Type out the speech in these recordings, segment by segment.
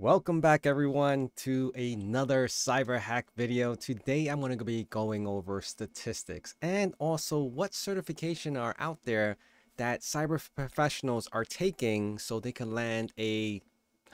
Welcome back everyone to another CyberHAC video. Today I'm going to be going over statistics and also what certification are out there that cyber professionals are taking so they can land a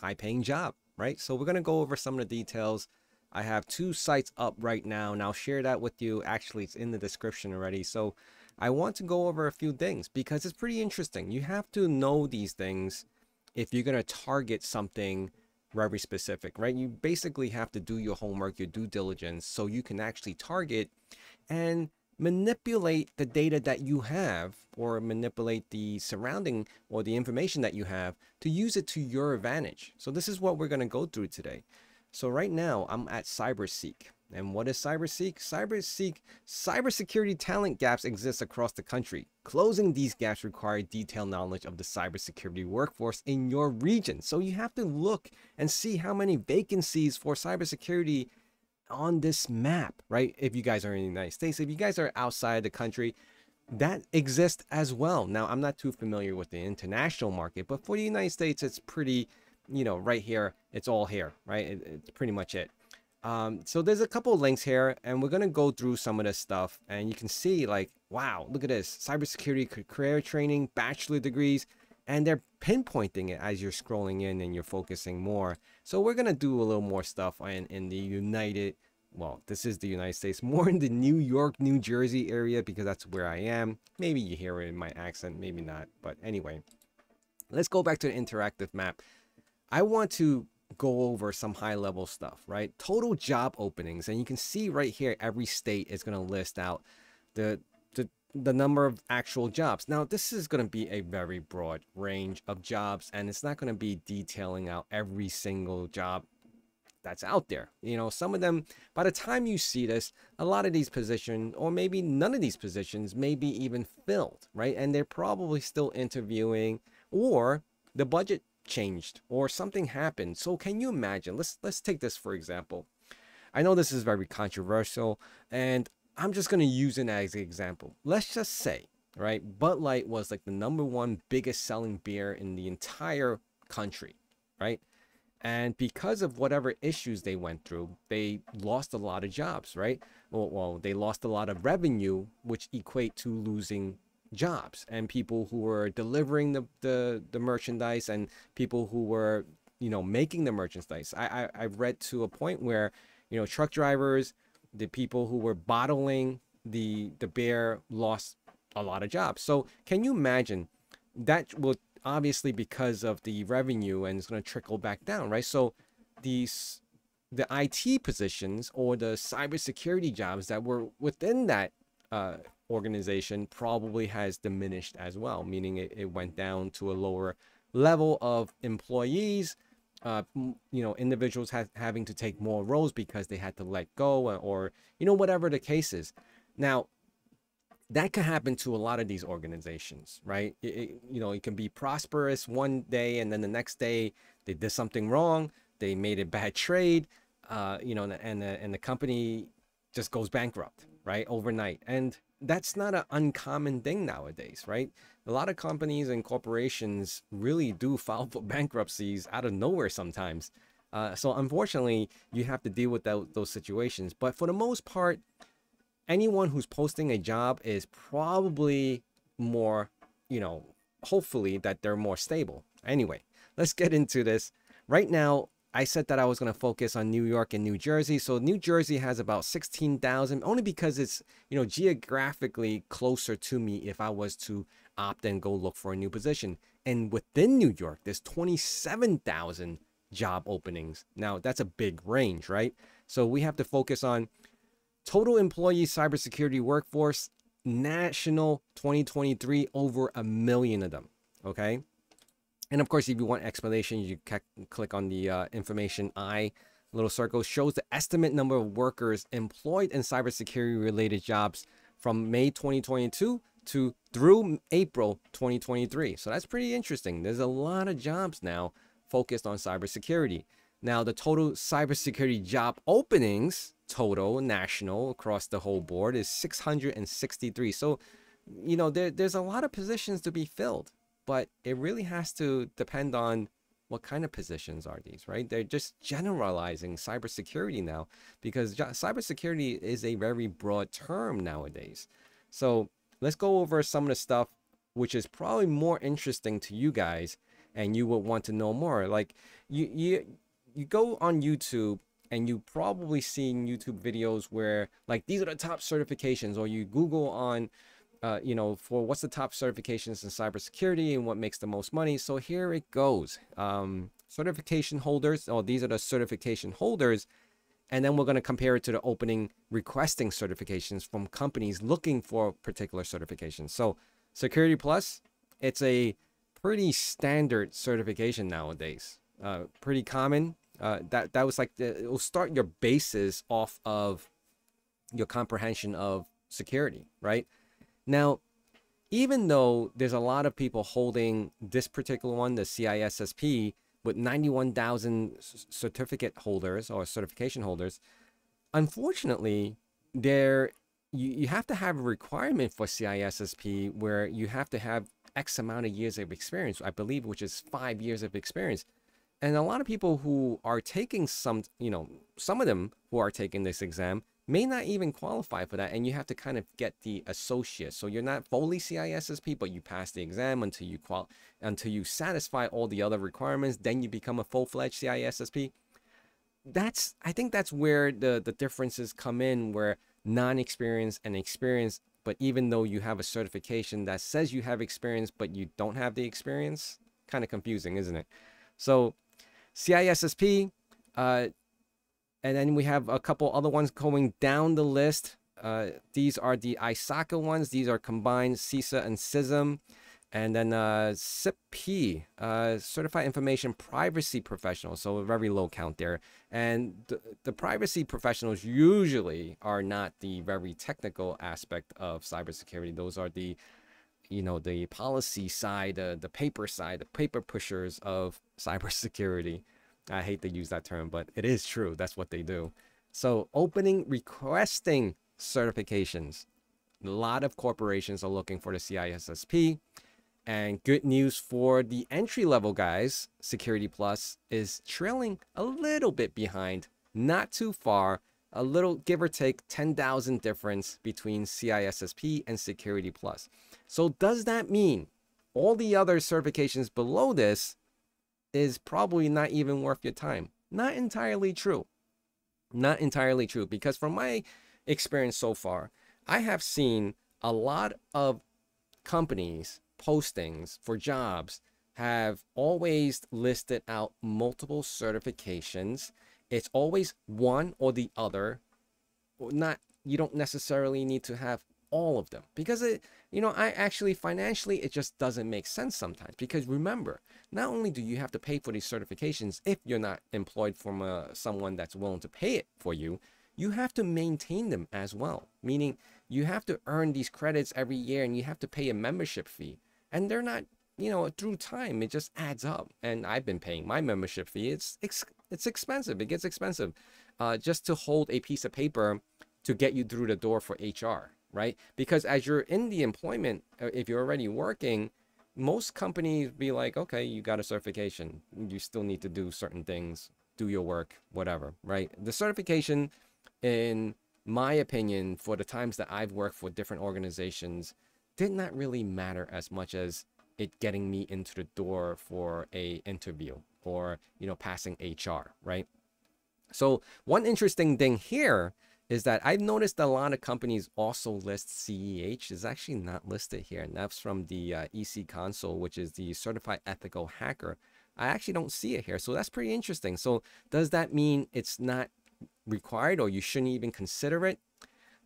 high paying job, right? So we're going to go over some of the details. I have two sites up right now and I'll share that with you. Actually, it's in the description already. So I want to go over a few things because it's pretty interesting. You have to know these things if you're going to target something very specific, right? You basically have to do your homework, your due diligence, so you can actually target and manipulate the data that you have or manipulate the surrounding or the information that you have to use it to your advantage. So this is what we're going to go through today. So right now I'm at CyberSeek. And what is CyberSeek? CyberSeek, cybersecurity talent gaps exist across the country. Closing these gaps require detailed knowledge of the cybersecurity workforce in your region. So you have to look and see how many vacancies for cybersecurity on this map, right? If you guys are in the United States, if you guys are outside the country, that exists as well. Now, I'm not too familiar with the international market, but for the United States, it's pretty, you know, right here, it's all here, right? It, it's pretty much it. Um, so there's a couple links here and we're going to go through some of this stuff and you can see like, wow, look at this cybersecurity career training, bachelor degrees, and they're pinpointing it as you're scrolling in and you're focusing more. So we're going to do a little more stuff in, in the United, well, this is the United States, more in the New York, New Jersey area because that's where I am. Maybe you hear it in my accent, maybe not. But anyway, let's go back to the interactive map. I want to go over some high level stuff, right? Total job openings. And you can see right here, every state is going to list out the, the, the number of actual jobs. Now, this is going to be a very broad range of jobs, and it's not going to be detailing out every single job that's out there. You know, some of them, by the time you see this, a lot of these positions, or maybe none of these positions, may be even filled, right? And they're probably still interviewing, or the budget changed or something happened. So can you imagine? Let's let's take this for example. I know this is very controversial and I'm just going to use it as an example. Let's just say, right, Bud Light was like the number one biggest selling beer in the entire country, right? And because of whatever issues they went through, they lost a lot of jobs, right? Well, well, they lost a lot of revenue, which equate to losing jobs and people who were delivering the, the, the merchandise and people who were, you know, making the merchandise. I, I, I've read to a point where, you know, truck drivers, the people who were bottling the, the beer lost a lot of jobs. So can you imagine that will obviously because of the revenue and it's going to trickle back down, right? So these the IT positions or the cybersecurity jobs that were within that uh, organization probably has diminished as well, meaning it, it went down to a lower level of employees. Uh, you know, individuals have, having to take more roles because they had to let go or, or you know, whatever the case is. Now, that can happen to a lot of these organizations, right? It, it, you know, it can be prosperous one day and then the next day they did something wrong. They made a bad trade, uh, you know, and, and, and the company just goes bankrupt, right? Overnight. And that's not an uncommon thing nowadays, right? A lot of companies and corporations really do file for bankruptcies out of nowhere sometimes. Uh, so unfortunately, you have to deal with that, those situations. But for the most part, anyone who's posting a job is probably more, you know, hopefully that they're more stable. Anyway, let's get into this. Right now, I said that I was going to focus on New York and New Jersey. So New Jersey has about 16,000 only because it's, you know, geographically closer to me if I was to opt and go look for a new position. And within New York, there's 27,000 job openings. Now, that's a big range, right? So we have to focus on total employee cybersecurity workforce national 2023 over a million of them, okay? And of course, if you want explanation, you click on the uh, information I little circle shows the estimate number of workers employed in cybersecurity related jobs from May 2022 to through April 2023. So that's pretty interesting. There's a lot of jobs now focused on cybersecurity. Now, the total cybersecurity job openings total national across the whole board is 663. So, you know, there, there's a lot of positions to be filled but it really has to depend on what kind of positions are these, right? They're just generalizing cybersecurity now because cybersecurity is a very broad term nowadays. So let's go over some of the stuff which is probably more interesting to you guys and you would want to know more. Like you you you go on YouTube and you probably seen YouTube videos where like these are the top certifications or you Google on uh, you know, for what's the top certifications in cybersecurity and what makes the most money. So here it goes. Um, certification holders, oh, these are the certification holders. And then we're going to compare it to the opening requesting certifications from companies looking for particular certifications. So Security Plus, it's a pretty standard certification nowadays. Uh, pretty common. Uh, that that was like the, it will start your basis off of your comprehension of security, right? Now, even though there's a lot of people holding this particular one, the CISSP, with 91,000 certificate holders or certification holders, unfortunately, there you, you have to have a requirement for CISSP where you have to have X amount of years of experience, I believe, which is five years of experience. And a lot of people who are taking some, you know, some of them who are taking this exam may not even qualify for that and you have to kind of get the associate. So you're not fully CISSP but you pass the exam until you qual until you satisfy all the other requirements then you become a full-fledged CISSP that's I think that's where the the differences come in where non-experience and experience but even though you have a certification that says you have experience but you don't have the experience kind of confusing isn't it? So CISSP uh, and then we have a couple other ones going down the list. Uh, these are the ISACA ones. These are combined CISA and CISM. And then uh, CIPP, uh, Certified Information Privacy Professional. So a very low count there. And the, the privacy professionals usually are not the very technical aspect of cybersecurity. Those are the you know the policy side, uh, the paper side, the paper pushers of cybersecurity. I hate to use that term, but it is true. That's what they do. So opening requesting certifications. A lot of corporations are looking for the CISSP. And good news for the entry level guys, Security Plus is trailing a little bit behind, not too far, a little give or take 10,000 difference between CISSP and Security Plus. So does that mean all the other certifications below this is probably not even worth your time. Not entirely true. Not entirely true because from my experience so far, I have seen a lot of companies postings for jobs have always listed out multiple certifications. It's always one or the other. Not you don't necessarily need to have all of them because it you know i actually financially it just doesn't make sense sometimes because remember not only do you have to pay for these certifications if you're not employed from uh, someone that's willing to pay it for you you have to maintain them as well. Meaning you have to earn these credits every year and you have to pay a membership fee. And they're not you know through time it just adds up. And i've been paying my membership fee. It's it's, it's expensive. It gets expensive uh, just to hold a piece of paper to get you through the door for hr right? Because as you're in the employment, uh, if you're already working, most companies be like, okay, you got a certification. You still need to do certain things, do your work, whatever, right? The certification, in my opinion, for the times that I've worked for different organizations, did not really matter as much as it getting me into the door for a interview or, you know, passing HR, right? So one interesting thing here is that I've noticed a lot of companies also list CEH is actually not listed here. And that's from the uh, EC-Council, which is the certified ethical hacker. I actually don't see it here. So that's pretty interesting. So does that mean it's not required or you shouldn't even consider it?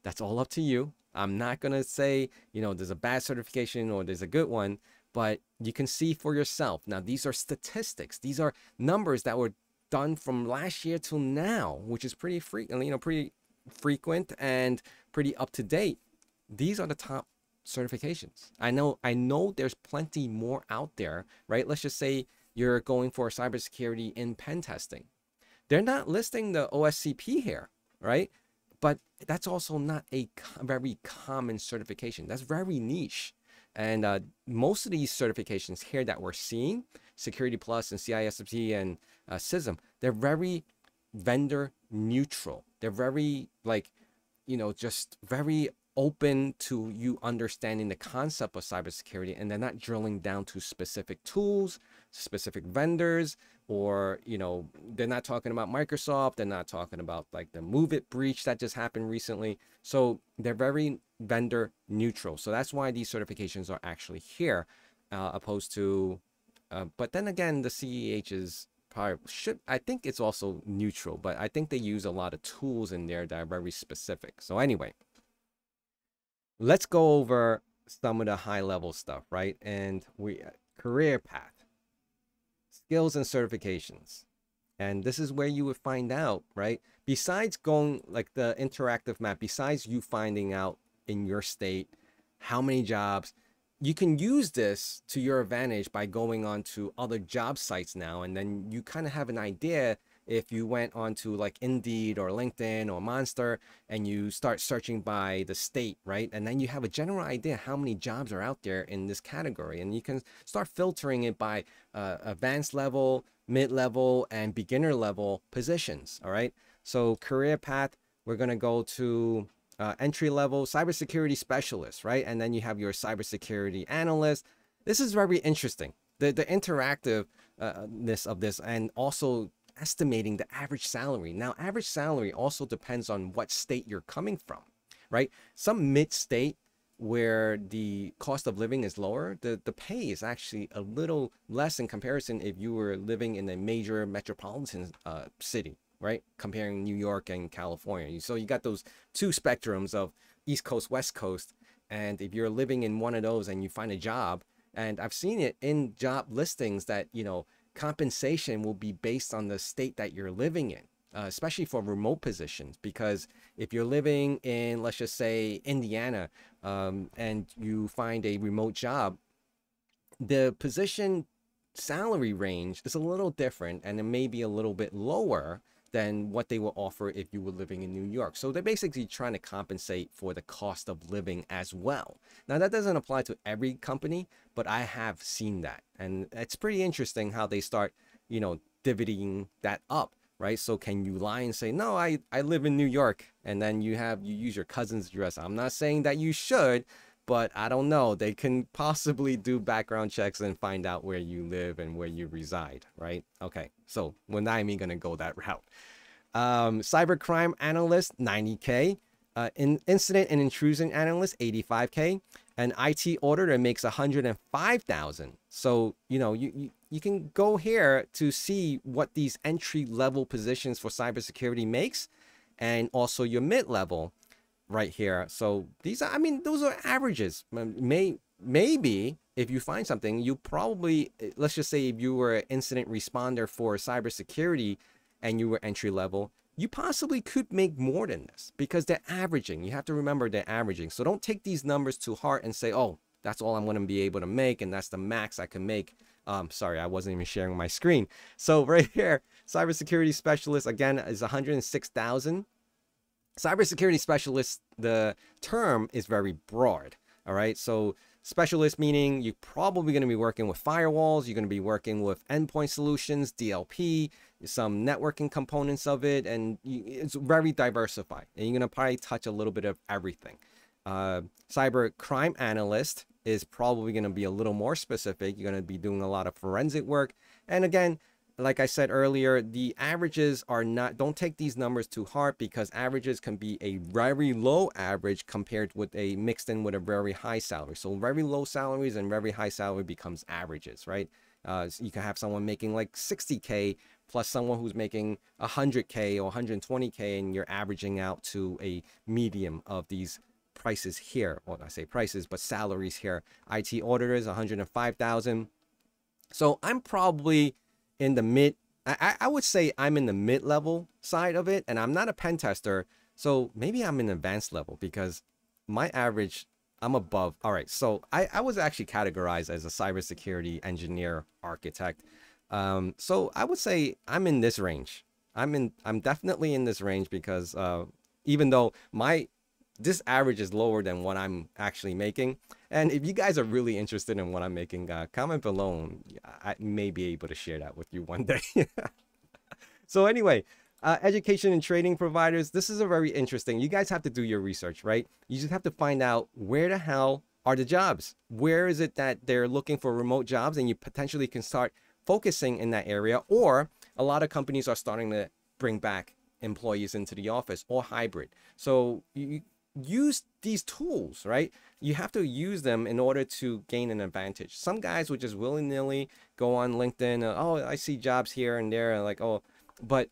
That's all up to you. I'm not going to say, you know, there's a bad certification or there's a good one, but you can see for yourself. Now, these are statistics. These are numbers that were done from last year till now, which is pretty frequently, you know, pretty frequent and pretty up to date, these are the top certifications. I know I know there's plenty more out there, right? Let's just say you're going for cybersecurity in pen testing. They're not listing the OSCP here, right? But that's also not a very common certification. That's very niche. And uh, most of these certifications here that we're seeing Security Plus and CISSP and uh, CISM, they're very vendor neutral. They're very like, you know, just very open to you understanding the concept of cybersecurity and they're not drilling down to specific tools, specific vendors, or, you know, they're not talking about Microsoft. They're not talking about like the MOVEit breach that just happened recently. So they're very vendor neutral. So that's why these certifications are actually here, uh, opposed to, uh, but then again, the CEH is probably should, I think it's also neutral, but I think they use a lot of tools in there that are very specific. So anyway, let's go over some of the high level stuff, right? And we uh, career path, skills and certifications. And this is where you would find out, right? Besides going like the interactive map, besides you finding out in your state how many jobs, you can use this to your advantage by going on to other job sites now. And then you kind of have an idea if you went onto like Indeed or LinkedIn or Monster and you start searching by the state, right? And then you have a general idea how many jobs are out there in this category. And you can start filtering it by uh, advanced level, mid level, and beginner level positions, all right? So career path, we're going to go to uh, entry level cybersecurity specialist, right? And then you have your cybersecurity analyst. This is very interesting. The, the interactiveness of this and also estimating the average salary. Now, average salary also depends on what state you're coming from, right? Some mid state where the cost of living is lower, the, the pay is actually a little less in comparison if you were living in a major metropolitan uh, city, right? Comparing New York and California. So you got those two spectrums of East Coast, West Coast. And if you're living in one of those and you find a job, and I've seen it in job listings that, you know, compensation will be based on the state that you're living in, uh, especially for remote positions. Because if you're living in, let's just say, Indiana, um, and you find a remote job, the position salary range is a little different and it may be a little bit lower than what they will offer if you were living in New York. So they're basically trying to compensate for the cost of living as well. Now that doesn't apply to every company, but I have seen that. And it's pretty interesting how they start, you know, divvying that up, right? So can you lie and say, no, I, I live in New York and then you have, you use your cousin's address. I'm not saying that you should, but I don't know. They can possibly do background checks and find out where you live and where you reside, right? Okay, so we're not even gonna go that route. Um, cybercrime analyst, 90K. Uh, in incident and intrusion analyst, 85K. An IT auditor makes 105,000. So, you know, you, you, you can go here to see what these entry level positions for cybersecurity makes and also your mid level right here. So these are, I mean, those are averages. May maybe if you find something, you probably let's just say if you were an incident responder for cybersecurity and you were entry level, you possibly could make more than this because they're averaging. You have to remember they're averaging. So don't take these numbers to heart and say, oh, that's all I'm going to be able to make and that's the max I can make. Um, sorry, I wasn't even sharing my screen. So right here, cybersecurity specialist again is 106,000 cybersecurity specialist, the term is very broad. All right. So specialist meaning you're probably going to be working with firewalls. You're going to be working with endpoint solutions, DLP, some networking components of it. And it's very diversified. And you're going to probably touch a little bit of everything. Uh, cyber crime analyst is probably going to be a little more specific. You're going to be doing a lot of forensic work. And again, like I said earlier, the averages are not, don't take these numbers too hard because averages can be a very low average compared with a mixed in with a very high salary. So very low salaries and very high salary becomes averages, right? Uh, so you can have someone making like 60K plus someone who's making 100K or 120K and you're averaging out to a medium of these prices here. Well, I say prices, but salaries here. IT auditors, 105,000. So I'm probably in the mid I, I would say I'm in the mid level side of it and I'm not a pen tester. So maybe I'm in advanced level because my average I'm above. All right. So I, I was actually categorized as a cybersecurity engineer architect. Um, so I would say I'm in this range. I'm in I'm definitely in this range because uh, even though my this average is lower than what I'm actually making. And if you guys are really interested in what I'm making, uh, comment below. I may be able to share that with you one day. so anyway, uh, education and training providers, this is a very interesting. You guys have to do your research, right? You just have to find out where the hell are the jobs? Where is it that they're looking for remote jobs and you potentially can start focusing in that area? Or a lot of companies are starting to bring back employees into the office or hybrid. So you use these tools, right? You have to use them in order to gain an advantage. Some guys would just willy nilly go on LinkedIn. Oh, I see jobs here and there. And like, oh, but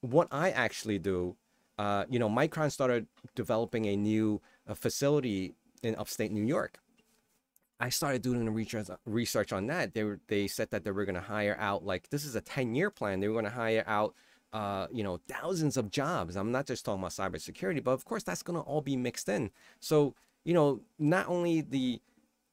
what I actually do, uh, you know, Micron started developing a new uh, facility in upstate New York. I started doing research research on that. They were they said that they were going to hire out like this is a 10 year plan. They were going to hire out uh, you know, thousands of jobs. I'm not just talking about cybersecurity, but of course that's going to all be mixed in. So, you know, not only the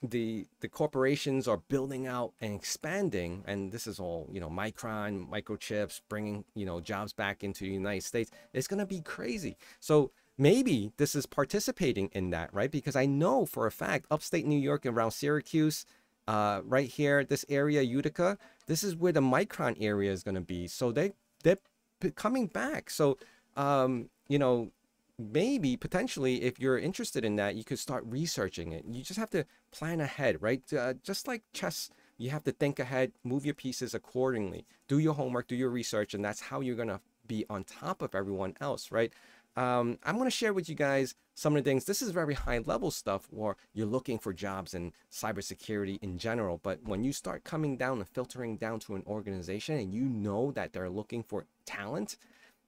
the the corporations are building out and expanding and this is all you know micron microchips bringing you know jobs back into the united states it's going to be crazy so maybe this is participating in that right because i know for a fact upstate new york around syracuse uh, right here this area utica this is where the micron area is going to be so they they're coming back. So, um, you know, maybe potentially if you're interested in that, you could start researching it. You just have to plan ahead, right? Uh, just like chess, you have to think ahead, move your pieces accordingly, do your homework, do your research, and that's how you're going to be on top of everyone else, right? Um, I'm going to share with you guys some of the things. This is very high level stuff where you're looking for jobs in cybersecurity in general. But when you start coming down and filtering down to an organization and you know that they're looking for talent,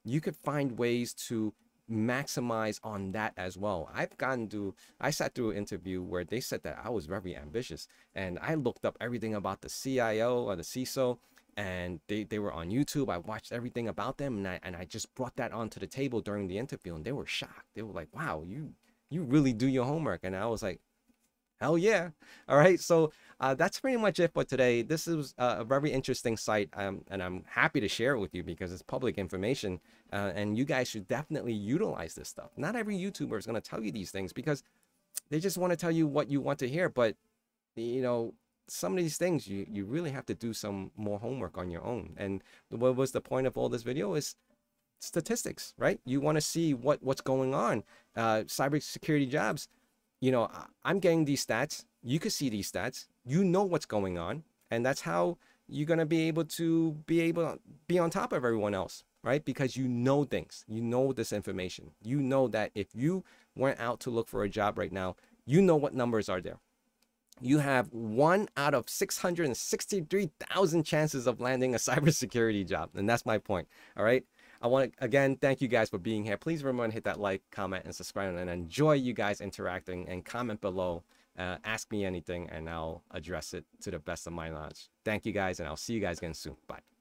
you could find ways to maximize on that as well. I've gotten to, I sat through an interview where they said that I was very ambitious and I looked up everything about the CIO or the CISO and they, they were on YouTube. I watched everything about them and I, and I just brought that onto the table during the interview and they were shocked. They were like, wow, you, you really do your homework. And I was like, hell yeah. All right. So uh, that's pretty much it for today. This is a very interesting site um, and I'm happy to share it with you because it's public information uh, and you guys should definitely utilize this stuff. Not every YouTuber is going to tell you these things because they just want to tell you what you want to hear. But, you know, some of these things you you really have to do some more homework on your own. And what was the point of all this video is statistics right? You want to see what what's going on. Uh cybersecurity jobs you know i'm getting these stats. You can see these stats. You know what's going on and that's how you're going to be able to be able to be on top of everyone else right? Because you know things. You know this information. You know that if you went out to look for a job right now you know what numbers are there you have one out of 663,000 chances of landing a cybersecurity job. And that's my point. All right. I want to again thank you guys for being here. Please remember to hit that like, comment, and subscribe, and enjoy you guys interacting. And comment below, uh, ask me anything, and I'll address it to the best of my knowledge. Thank you guys, and I'll see you guys again soon. Bye.